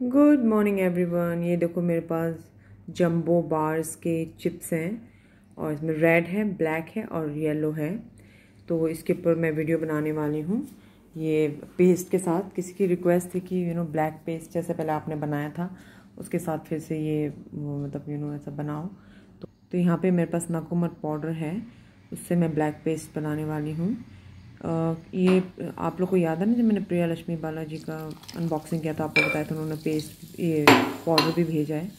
Good morning everyone ये देखो मेरे पास जंबो बार्स के चिप्स हैं और इसमें रेड है ब्लैक है और येलो है। तो इसके ऊपर मैं वीडियो बनाने वाली हूँ। ये पेस्ट के साथ किसी की रिक्वेस्ट थी कि यू नो ब्लैक पेस्ट जैसे पहले आपने बनाया था उसके साथ फिर से ये मतलब यू नो ऐसा बनाओ। तो, तो यहाँ पे मेरे पास नकुमर पाउडर है उससे मैं ब्लैक पेस्ट बनाने वाली हूँ। ये आप लोग को याद है ना जब मैंने प्रिया लक्ष्मी बालाजी का अनबॉक्सिंग किया था, आपको बताया था उन्होंने पेस्ट ये पाउडर भी भेजा है।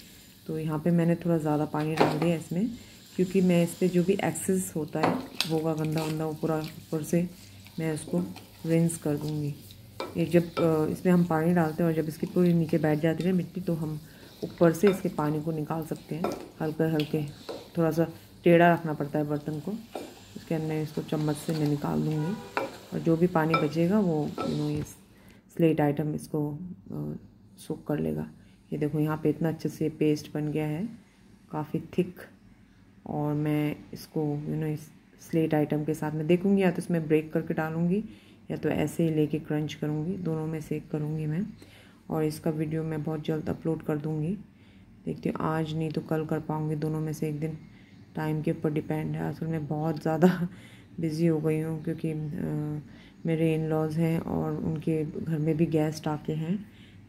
तो यहाँ पे मैंने थोड़ा ज़्यादा पानी डाल दिया इसमें, क्योंकि मैं इस पर जो भी एक्सेस होता है होगा गंदा वंदा वो पूरा ऊपर से मैं उसको रिंस कर दूँगी। ये जब इसमें हम पानी डालते हैं और जब इसकी पूरी नीचे बैठ जाती है मिट्टी तो हम ऊपर से इसके पानी को निकाल सकते हैं। हल्के हल्के थोड़ा सा टेढ़ा रखना पड़ता है बर्तन को। उसके अंदर इसको चम्मच से मैं निकाल दूँगी। और जो भी पानी बचेगा वो यू नो ये स्लेट आइटम इसको सूख कर लेगा। ये देखो, यहाँ पे इतना अच्छे से पेस्ट बन गया है। काफ़ी थिक और मैं इसको यू नो इस स्लेट आइटम के साथ में देखूँगी, या तो इसमें ब्रेक करके डालूँगी, या तो ऐसे ही लेके क्रंच करूँगी। दोनों में से करूँगी मैं। और इसका वीडियो मैं बहुत जल्द अपलोड कर दूँगी। देखती हूँ, आज नहीं तो कल कर पाऊँगी। दोनों में से एक दिन टाइम के ऊपर डिपेंड है। असल में बहुत ज़्यादा बिज़ी हो गई हूँ क्योंकि मेरे इन लॉज हैं और उनके घर में भी गेस्ट आके हैं।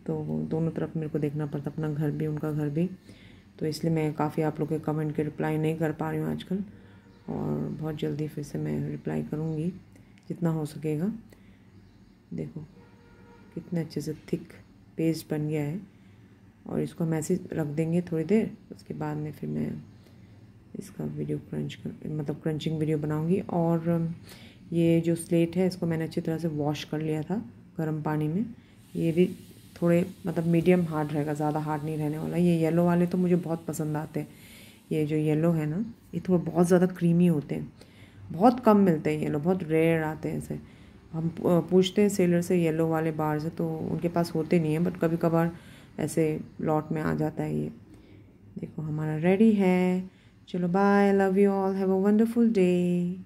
तो दोनों तरफ़ मेरे को देखना पड़ता अपना घर भी, उनका घर भी। तो इसलिए मैं काफ़ी आप लोग के कमेंट के रिप्लाई नहीं कर पा रही हूँ आजकल और बहुत जल्दी फिर से मैं रिप्लाई करूँगी, जितना हो सकेगा। देखो, कितने अच्छे से थिक पेस्ट बन गया है और इसको ऐसे रख देंगे थोड़ी देर, उसके बाद में फिर मैं इसका वीडियो क्रंच कर मतलब क्रंचिंग वीडियो बनाऊँगी और ये जो स्लेट है, इसको मैंने अच्छी तरह से वॉश कर लिया था गर्म पानी में। ये भी थोड़े मतलब मीडियम हार्ड रहेगा, ज़्यादा हार्ड नहीं रहने वाला। ये येलो वाले तो मुझे बहुत पसंद आते हैं। ये जो येलो है ना, ये थोड़े बहुत ज़्यादा क्रीमी होते हैं। बहुत कम मिलते हैं येलो बहुत रेयर आते हैं ऐसे हम पूछते हैं सेलर से येलो वाले बार से तो उनके पास होते नहीं हैं बट कभी कभार ऐसे लॉट में आ जाता है ये। देखो, हमारा रेडी है। Chalo, bye. Love you all. Have a wonderful day.